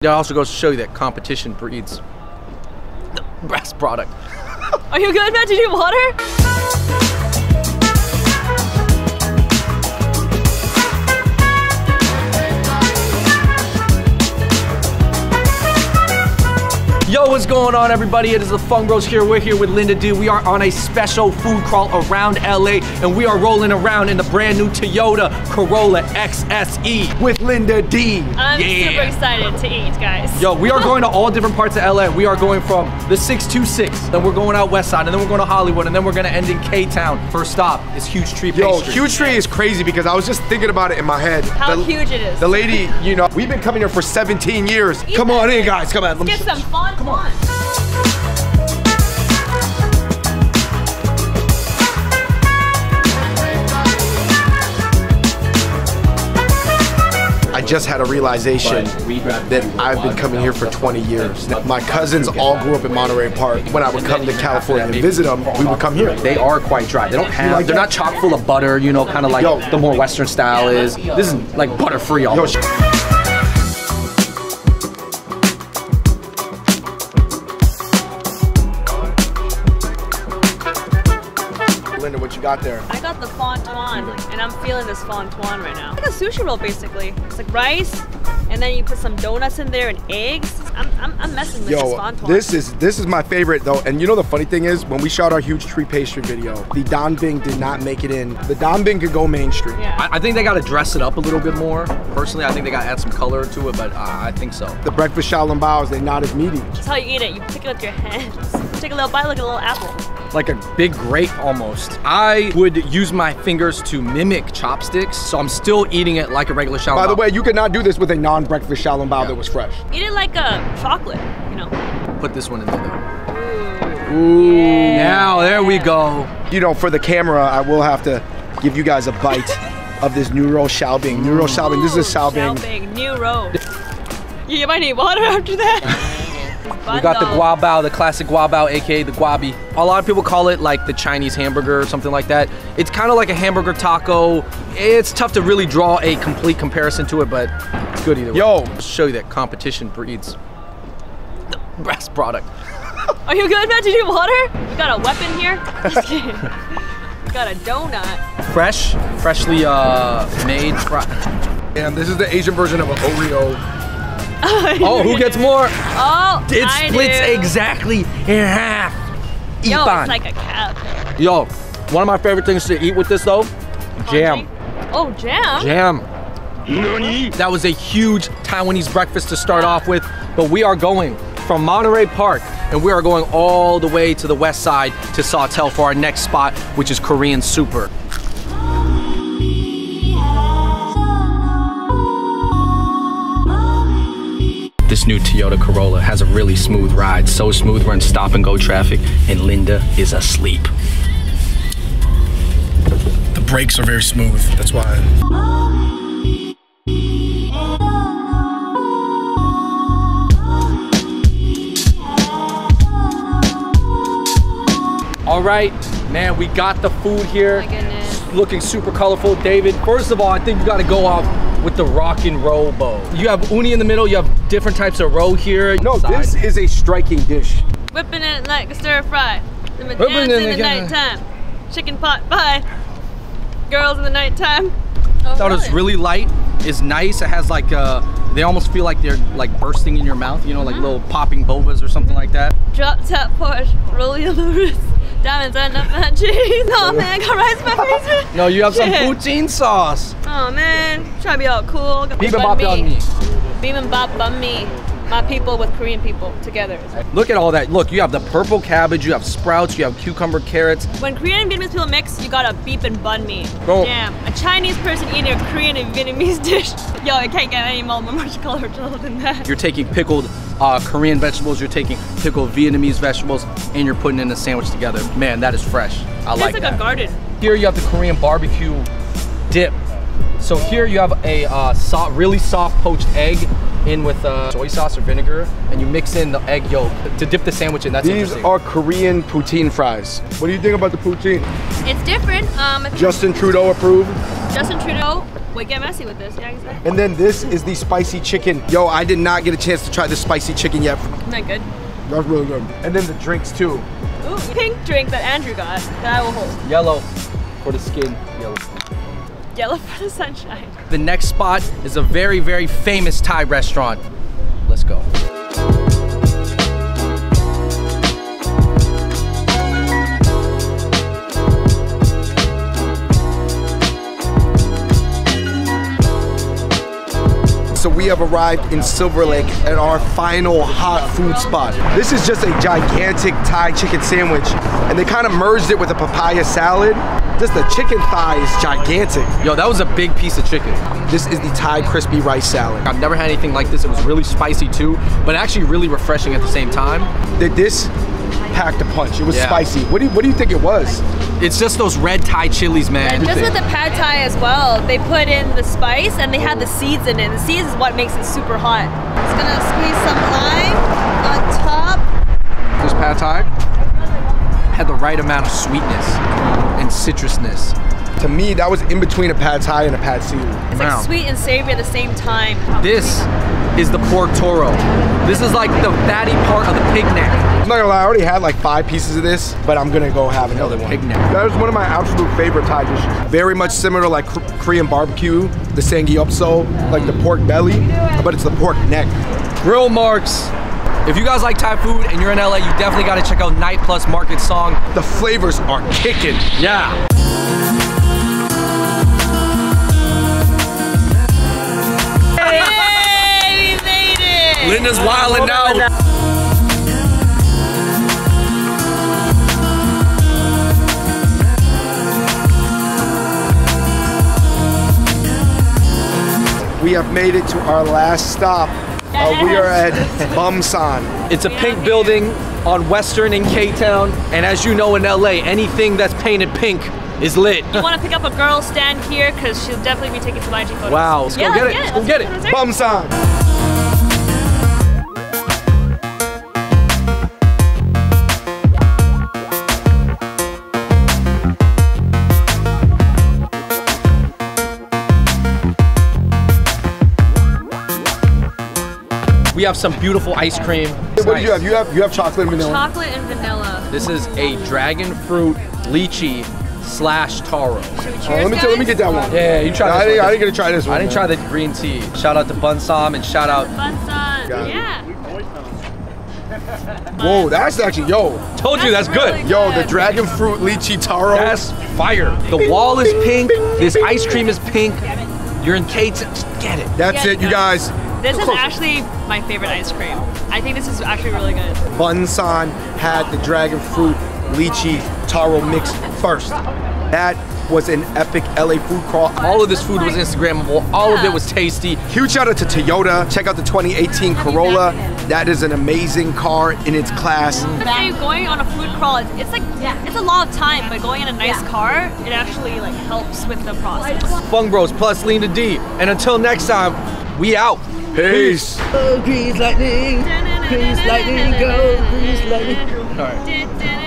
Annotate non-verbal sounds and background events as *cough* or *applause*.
That also goes to show you that competition breeds the best product. Are you good, man? Did you water? Yo, what's going on, everybody? It is the Fung Bros here. We're here with Linda D. We are on a special food crawl around LA, and we are rolling around in the brand new Toyota Corolla XSE with Linda D. I'm super excited to eat, guys. Yo, we are going to all different parts of LA. We are going from the 626, then we're going out west side, and then we're going to Hollywood, and then we're going to end in K-Town. First stop is Huge Tree Yo, Pastry. Huge Tree is crazy because I was just thinking about it in my head. How the, huge it is. The lady, you know, we've been coming here for 17 years. Eat Come on in, guys. Come on. Let me Get some fun, on. I just had a realization that I've been coming here for 20 years. My cousins all grew up in Monterey Park. When I would come to California and visit them, we would come here. They are quite dry. They don't have, they're not chock full of butter. You know, kind of like Yo. the more Western style is. This is like butter free Yo, almost. sh- Linda, what you got there? I got the fantuan, and I'm feeling this fantuan right now. It's like a sushi roll, basically. It's like rice, and then you put some donuts in there and eggs. I'm, I'm, I'm messing with this Yo, fantuan. this is this is my favorite though, and you know the funny thing is when we shot our huge tree pastry video, the dan bing did not make it in. The dan bing could go mainstream. Yeah. I, I think they got to dress it up a little bit more. Personally, I think they got to add some color to it, but uh, I think so. The breakfast Xiao Long Baos, they're not as meaty. That's how you eat it. You pick it with your *laughs* hands. Take a little bite like a little apple. Like a big grape almost. I would use my fingers to mimic chopsticks, so I'm still eating it like a regular Xiao Long By the way, you could not do this with a non-breakfast Xiao Long Bao that was fresh. Eat it like a chocolate, you know. put this one in there though. Ooh. Now there we go. You know, for the camera, I will have to give you guys a bite *laughs* of this new Neuro Xiaobing. Neuro Xiaobing. This is a Xiaobing. Xiaobing, new road. You might need water after that. *laughs* We got the guabao, the classic guabao, aka the guabi. A lot of people call it like the Chinese hamburger or something like that. It's kind of like a hamburger taco. It's tough to really draw a complete comparison to it, but it's good either way. Yo. show you that competition breeds the best product. Are you good, man? Did you water? We got a weapon here. Just kidding. we got a donut. Fresh, freshly uh, made. Fri- And this is the Asian version of an Oreo. *laughs* oh, who gets more? Oh, It I splits do. exactly in half. Yo, Ipan. it's like a cap. Yo, one of my favorite things to eat with this though, jam. Oh, jam. Jam. That was a huge Taiwanese breakfast to start off with, but we are going from Monterey Park and we are going all the way to the west side to Sawtelle for our next spot, which is Korean Super. New Toyota Corolla has a really smooth ride, so smooth we're in stop and go traffic and Linda is asleep. The brakes are very smooth. That's why. All right, man, we got the food here. Oh my goodness. Looking super colorful. David, first of all, I think you gotta go off with the rock and roll bow. You have uni in the middle, you have different types of roe here. No, Side. this is a striking dish. Whipping it like a stir fry. Them Whipping dance it in the again. nighttime. Chicken pot pie. Girls in the nighttime. Oh, thought it was really light. It's nice. It has like uh, they almost feel like they're like bursting in your mouth. You know, like little popping bobas or something like that. Drop top Porsche, roll your *laughs* wrist. Diamonds and up my cheese. *laughs* Oh *laughs* man, got rice peppers. No, you have some poutine sauce. Oh man, try to be all cool. Got Bibimbap banh on me. Bibimbap mi. My people with Korean people together. Look at all that. Look, you have the purple cabbage, you have sprouts, you have cucumber carrots. When Korean and Vietnamese people mix, you got a beep and bun me. Bro. Damn, a Chinese person eating a Korean and Vietnamese *laughs* dish. Yo, it can't get any more multicultural *laughs* than that. You're taking pickled uh, Korean vegetables, you're taking pickled Vietnamese vegetables, and you're putting in a sandwich together. Man, that is fresh. I It's like like that. It's like a garden. Here you have the Korean barbecue dip. So here you have a uh, so- really soft poached egg in with uh, soy sauce or vinegar, and you mix in the egg yolk to dip the sandwich in. That's These interesting. are Korean poutine fries. What do you think about the poutine? It's different. Um, Justin Trudeau approved. Justin Trudeau Wait, get messy with this. Yeah, exactly. And then this is the spicy chicken. Yo, I did not get a chance to try the spicy chicken yet. Isn't that good? That's really good. And then the drinks too. Ooh, pink drink that Andrew got that I will hold. Yellow for the skin. Yellow. Yellow sunshine. The next spot is a very, very famous Thai restaurant. So we have arrived in Silver Lake at our final hot food spot. This is just a gigantic Thai chicken sandwich, and they kind of merged it with a papaya salad. Just the chicken thigh is gigantic. Yo, that was a big piece of chicken. This is the Thai crispy rice salad. I've never had anything like this. It was really spicy too, but actually really refreshing at the same time. That this packed a punch. It was Yeah. spicy. What do you, what do you think it was? It's just those red Thai chilies, man. And just with the pad thai as well, they put in the spice and they had the seeds in it. The seeds is what makes it super hot. It's gonna squeeze some lime on top. This pad thai had the right amount of sweetness and citrusness. To me, that was in between a pad thai and a pad see It's Wow. like sweet and savory at the same time. This is the pork toro. This is like the fatty part of the pig neck. I'm not gonna lie, I already had like five pieces of this, but I'm gonna go have another one. pig neck. That is one of my absolute favorite Thai dishes. Very much similar to like Korean barbecue, the samgyeopsal, like the pork belly, but it's the pork neck. Grill marks. If you guys like Thai food and you're in LA, you definitely gotta check out Night Plus Market Song. The flavors are kicking. Yeah. Yay, we made it! Linda's wilding out. We have made it to our last stop. Uh, we are at *laughs* Bumsan. It's a pink building on Western in K-Town. And as you know in LA, anything that's painted pink is lit. You want to pick up a girl, stand here because she'll definitely be taking some IG photos. Wow, let's go Yeah, get it. let's Let's go get it. Let's. Bumsan. Have some beautiful ice cream. What did you have? You have you have chocolate and vanilla. Chocolate and vanilla. This is a dragon fruit lychee slash taro. Should Oh, let me tell- let me get that one. Yeah, you try I this didn't, one. I didn't get to try this one. I didn't try the green tea. Shout out to Bumsan and shout out. Fun sun. Got it. Yeah. *laughs* Whoa, that's actually yo, Told you that's, That's good. really yo, the dragon fruit lychee taro. That's fire. The wall is pink. This ice cream is pink. You're in Kate's. Get it. That's Yeah, it, you guys. Guys. This is actually my favorite ice cream. I think this is actually really good. Bumsan had the dragon fruit lychee taro mix first. That was an epic LA food crawl. All of this food was Instagrammable. All of it was tasty. Huge shout out to Toyota. Check out the 2018 Corolla. That is an amazing car in its class. If going on a food crawl, it's, it's like it's a lot of time, but going in a nice car, it actually like helps with the process. Fung Bros plus Lena D. And until next time, we out. Peace. Oh, grease lightning, grease lightning, go, grease lightning. All right.